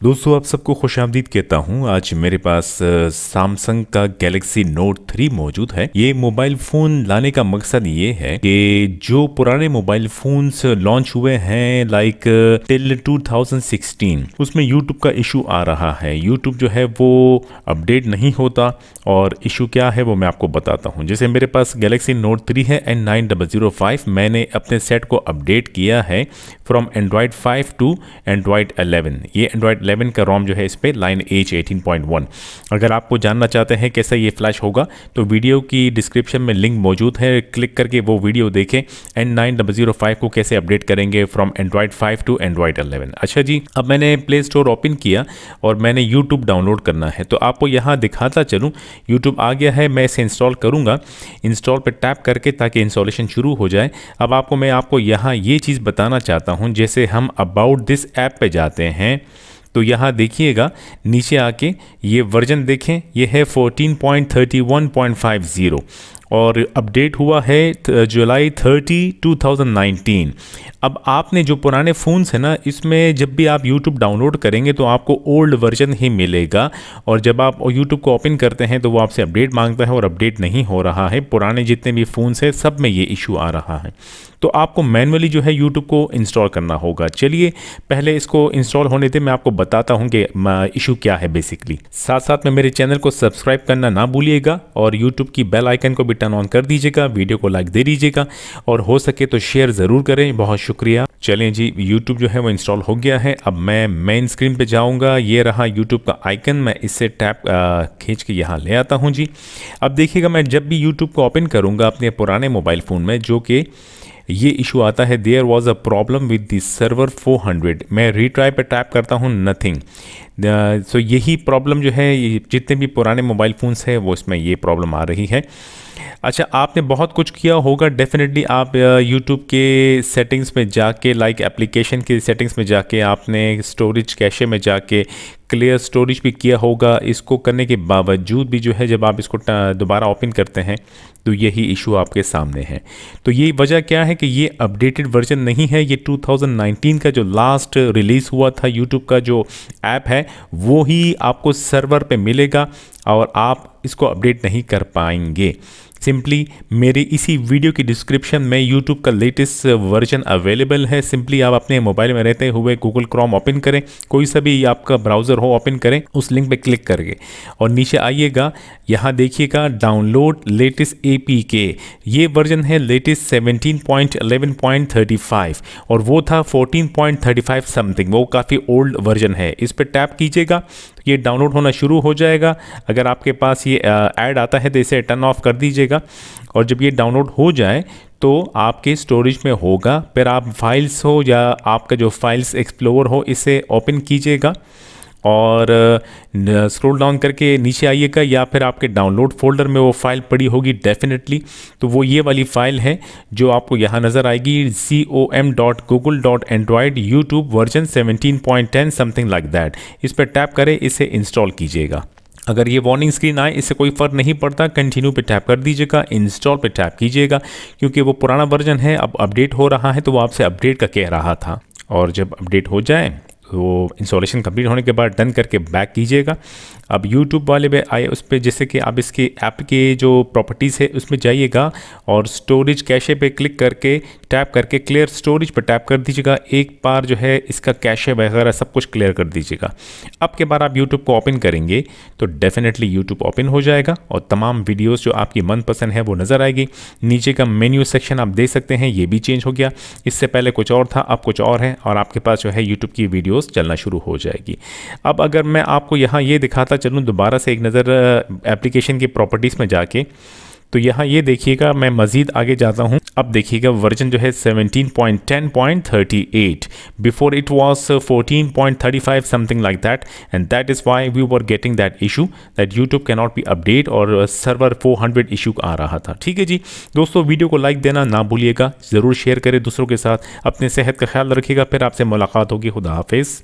दोस्तों, आप सबको खुश आमदीद कहता हूँ। आज मेरे पास सैमसंग का गैलेक्सी नोट थ्री मौजूद है। ये मोबाइल फ़ोन लाने का मकसद ये है कि जो पुराने मोबाइल फ़ोन्स लॉन्च हुए हैं लाइक टिल 2016 उसमें यूट्यूब का इशू आ रहा है। यूट्यूब जो है वो अपडेट नहीं होता और इशू क्या है वो मैं आपको बताता हूँ। जैसे मेरे पास गैलेक्सी नोट थ्री है एन नाइन मैंने अपने सेट को अपडेट किया है from Android five to Android eleven ये एंड्रॉयड 11 का रोम जो है इस पर लाइन एच 18.1 अगर आपको जानना चाहते हैं कैसे ये फ्लैश होगा तो वीडियो की डिस्क्रिप्शन में लिंक मौजूद है। क्लिक करके वो वीडियो देखें। N nine double zero five को कैसे अपडेट करेंगे from Android five to Android eleven अच्छा जी, अब मैंने प्ले स्टोर ओपन किया और मैंने यूट्यूब डाउनलोड करना है। तो आपको यहाँ दिखाता चलूँ। यूट्यूब आ गया है, मैं इसे इंस्टॉल करूँगा। इंस्टॉल पर टैप करके ताकि इंस्टॉलेशन शुरू हो जाए। अब आपको, मैं आपको यहाँ ये चीज़ बताना चाहता हूँ। जैसे हम अबाउट दिस ऐप पे जाते हैं। तो यहाँ देखिएगा नीचे आके ये वर्जन देखें ये है 14.31.50 और अपडेट हुआ है जुलाई 30 2019 अब आपने जो पुराने फ़ोन्स हैं ना, इसमें जब भी आप YouTube डाउनलोड करेंगे तो आपको ओल्ड वर्जन ही मिलेगा। और जब आप YouTube को ओपन करते हैं तो वो आपसे अपडेट माँगता है और अपडेट नहीं हो रहा है। पुराने जितने भी फ़ोन्स हैं, सब में ये इशू आ रहा है। तो आपको मैनुअली जो है यूट्यूब को इंस्टॉल करना होगा। चलिए, पहले इसको इंस्टॉल होने थे मैं आपको बताता हूँ कि इशू क्या है बेसिकली साथ साथ में मेरे चैनल को सब्सक्राइब करना ना भूलिएगा और यूट्यूब की बेल आइकन को भी टर्न ऑन कर दीजिएगा, वीडियो को लाइक दे दीजिएगा और हो सके तो शेयर ज़रूर करें। बहुत शुक्रिया। चलें जी यूट्यूब जो है वो इंस्टॉल हो गया है। अब मैं मेन स्क्रीन पे जाऊँगा। ये रहा यूट्यूब का आइकन मैं इससे टैप खींच के यहाँ ले आता हूँ जी। अब देखिएगा, मैं जब भी यूट्यूब को ओपन करूँगा अपने पुराने मोबाइल फ़ोन में, जो कि ये इशू आता है there was a problem with the server 400 मैं रीट्राई पर टैप करता हूँ नथिंग सो यही प्रॉब्लम जो है जितने भी पुराने मोबाइल फ़ोन्स हैं, वो इसमें ये प्रॉब्लम आ रही है। अच्छा आपने बहुत कुछ किया होगा डेफिनेटली आप यूट्यूब के सेटिंग्स में जाके लाइक एप्लीकेशन के सेटिंग्स में जाके, आपने स्टोरेज कैशे में जाके क्लियर स्टोरेज भी किया होगा। इसको करने के बावजूद भी जो है, जब आप इसको दोबारा ओपन करते हैं तो यही इशू आपके सामने है। तो ये वजह क्या है कि ये अपडेटेड वर्जन नहीं है, ये 2019 का जो लास्ट रिलीज़ हुआ था यूट्यूब का जो ऐप है, वो ही आपको सर्वर पे मिलेगा और आप इसको अपडेट नहीं कर पाएँगे। सिंपली मेरे इसी वीडियो की डिस्क्रिप्शन में यूट्यूब का लेटेस्ट वर्जन अवेलेबल है। सिंपली आप अपने मोबाइल में रहते हुए गूगल क्रोम ओपन करें। कोई सा भी आपका ब्राउज़र हो ओपन करें। उस लिंक पे क्लिक करके और नीचे आइएगा। यहाँ देखिएगा डाउनलोड लेटेस्ट ए पी के ये वर्जन है लेटेस्ट 17.11.35 और वो था 14.35 समथिंग वो काफ़ी ओल्ड वर्जन है। इस पर टैप कीजिएगा। ये डाउनलोड होना शुरू हो जाएगा। अगर आपके पास ये ऐड आता है तो इसे टर्न ऑफ़ कर दीजिएगा। और जब ये डाउनलोड हो जाए तो आपके स्टोरेज में होगा। फिर आप फाइल्स हो या आपका जो फाइल्स एक्सप्लोर हो, इसे ओपन कीजिएगा। और स्क्रॉल डाउन करके नीचे आइएगा या फिर आपके डाउनलोड फोल्डर में वो फ़ाइल पड़ी होगी डेफिनेटली तो वो ये वाली फ़ाइल है जो आपको यहाँ नज़र आएगी C O M dot Google dot Android YouTube version seventeen point ten something like that इस पर टैप करें, इसे इंस्टॉल कीजिएगा। अगर ये वार्निंग स्क्रीन आए, इससे कोई फ़र्क नहीं पड़ता कंटिन्यू पे टैप कर दीजिएगा इंस्टॉल पे टैप कीजिएगा, क्योंकि वो पुराना वर्जन है, अब अपडेट हो रहा है तो वो आपसे अपडेट का कह रहा था। और जब अपडेट हो जाए तो इंस्टॉलेशन कंप्लीट होने के बाद डन करके बैक कीजिएगा। अब यूट्यूब वाले पे आए, उस पर जैसे कि आप इसके ऐप के जो प्रॉपर्टीज़ है, उसमें जाइएगा और स्टोरेज कैशे पे क्लिक करके टैप करके क्लियर स्टोरेज पर टैप कर दीजिएगा। एक बार जो है इसका कैशे वगैरह सब कुछ क्लियर कर दीजिएगा। अब के बाद आप यूट्यूब को ओपन करेंगे तो डेफिनेटली यूट्यूब ओपन हो जाएगा और तमाम वीडियोज़ जो आपकी मनपसंद है, वो नज़र आएगी। नीचे का मेन्यू सेक्शन आप देख सकते हैं, ये भी चेंज हो गया। इससे पहले कुछ और था, अब कुछ और है और आपके पास जो है यूट्यूब की वीडियोज़ चलना शुरू हो जाएगी। अब अगर मैं आपको यहाँ ये दिखाता चलूँ, दोबारा से एक नज़र एप्लीकेशन की प्रॉपर्टीज़ में जाके तो यहाँ ये देखिएगा, मैं मज़ीद आगे जाता हूँ। अब देखिएगा वर्जन जो है 17.10.38 before it was 14.35 something like that and that is why we were getting that issue that YouTube can not be update और सर्वर 400 इशू आ रहा था। ठीक है जी? दोस्तों वीडियो को लाइक देना ना भूलिएगा, ज़रूर शेयर करें दूसरों के साथ। अपने सेहत का ख्याल रखिएगा, फिर आपसे मुलाकात होगी। खुदा हाफिज़।